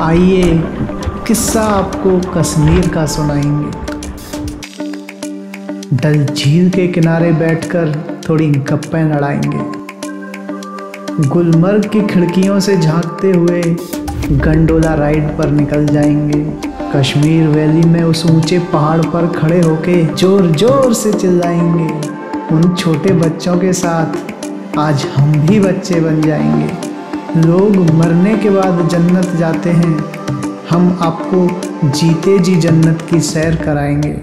आइए किस्सा आपको कश्मीर का सुनाएँगे। डल झील के किनारे बैठकर थोड़ी गप्पें लड़ाएँगे। गुलमर्ग की खिड़कियों से झांकते हुए गंडोला राइड पर निकल जाएँगे। कश्मीर वैली में उस ऊँचे पहाड़ पर खड़े होके ज़ोर ज़ोर से चिल्लाएँगे। उन छोटे बच्चों के साथ आज हम भी बच्चे बन जाएँगे। लोग मरने के बाद जन्नत जाते हैं। हम आपको जीते जी जन्नत की सैर कराएँगे।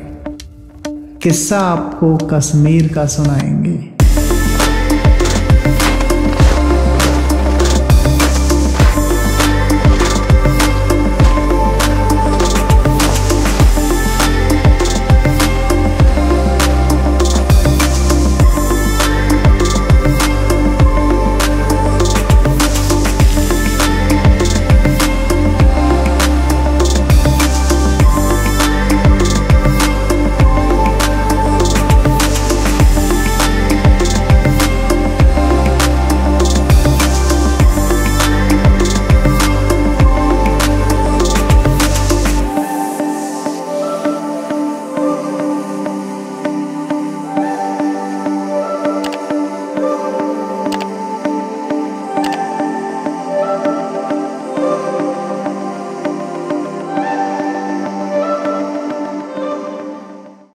किस्सा आपको कश्मीर का सुनाएँगे।